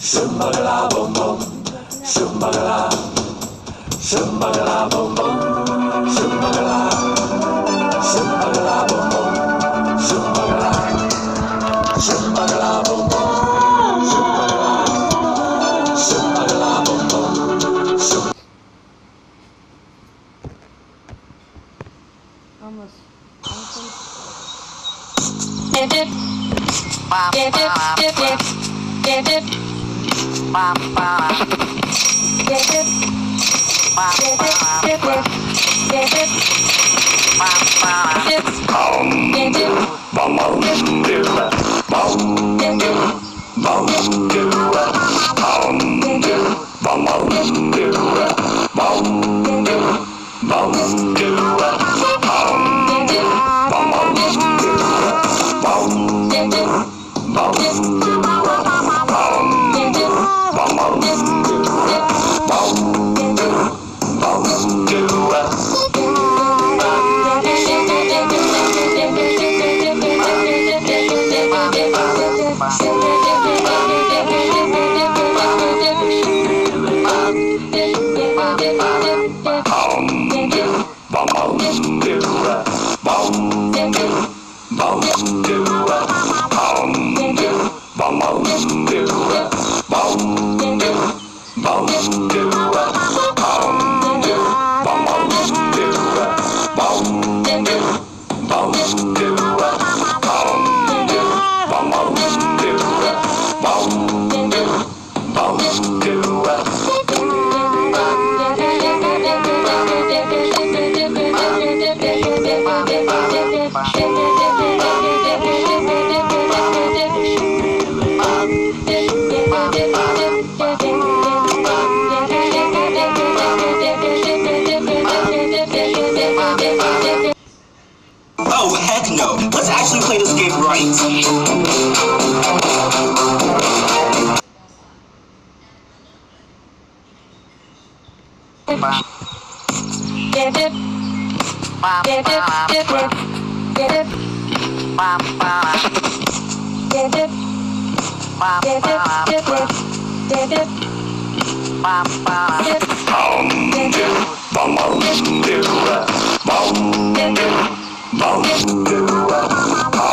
Shumbagala bum bum, shumbagala, shumbagala bum bum, shumbagala, shumbagala bum bum, shumbagala, shumbagala bum bum, shumbagala, shumbagala bum bum, shum. Almost. dip. wow. wow. wow. Bounce. Bounce. play this game right. Wow. Bound, bound, bound, bound, bound,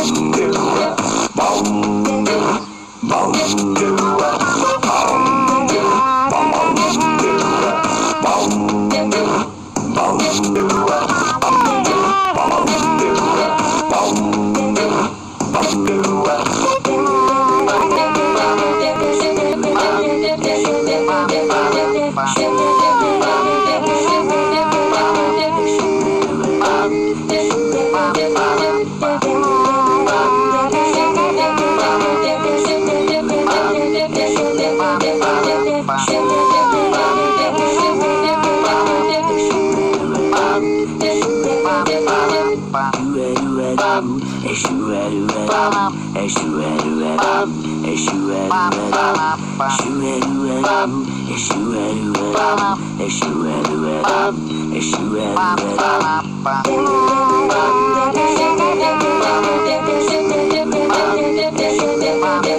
Boom. bum, a shoe at a red bum, a shoe at a red bum, a shoe at a red bum, a shoe at a red bum, a a red bum, a a red bum, a a red bum.